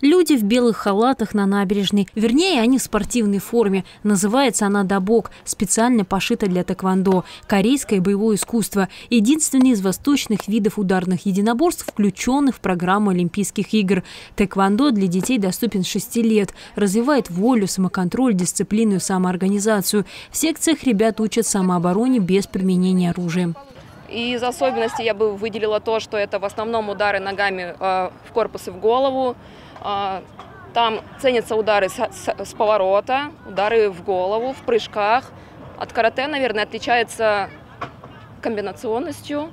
Люди в белых халатах на набережной. Вернее, они в спортивной форме. Называется она дабок, специально пошита для тэквондо. Корейское боевое искусство. Единственный из восточных видов ударных единоборств, включенных в программу Олимпийских игр. Тэквондо для детей доступен с 6 лет. Развивает волю, самоконтроль, дисциплину и самоорганизацию. В секциях ребят учат самообороне без применения оружия. И из особенностей я бы выделила то, что это в основном удары ногами э, в корпус и в голову. Э, там ценятся удары с, с, с поворота, удары в голову, в прыжках. От карате, наверное, отличается комбинационностью,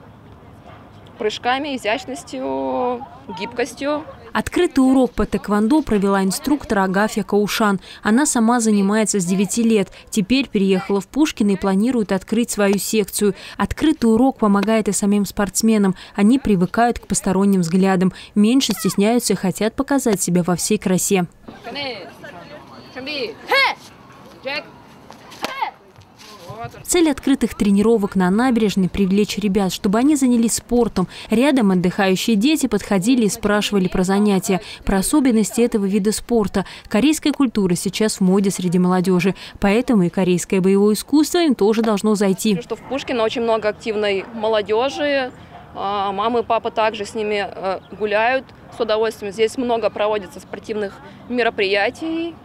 прыжками, изящностью, гибкостью. Открытый урок по тэквондо провела инструктор Агафья Каушан. Она сама занимается с 9 лет. Теперь переехала в Пушкино и планирует открыть свою секцию. Открытый урок помогает и самим спортсменам. Они привыкают к посторонним взглядам, меньше стесняются и хотят показать себя во всей красе. Цель открытых тренировок на набережной – привлечь ребят, чтобы они занялись спортом. Рядом отдыхающие дети подходили и спрашивали про занятия, про особенности этого вида спорта. Корейская культура сейчас в моде среди молодежи, поэтому и корейское боевое искусство им тоже должно зайти. Что в Пушкино очень много активной молодежи, а, мамы и папа также с ними э, гуляют с удовольствием. Здесь много проводится спортивных мероприятий,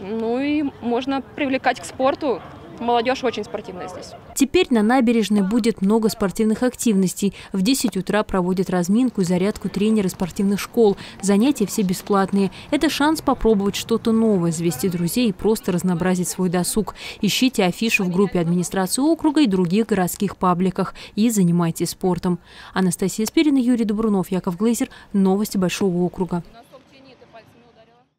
ну и можно привлекать к спорту молодежь очень спортивная здесь. Теперь на набережной будет много спортивных активностей. В 10 утра проводят разминку и зарядку тренеры спортивных школ. Занятия все бесплатные. Это шанс попробовать что-то новое, завести друзей и просто разнообразить свой досуг. Ищите афишу в группе администрации округа и других городских пабликах и занимайтесь спортом. Анастасия Спирина, Юрий Добрунов, Яков Глейзер. Новости Большого округа.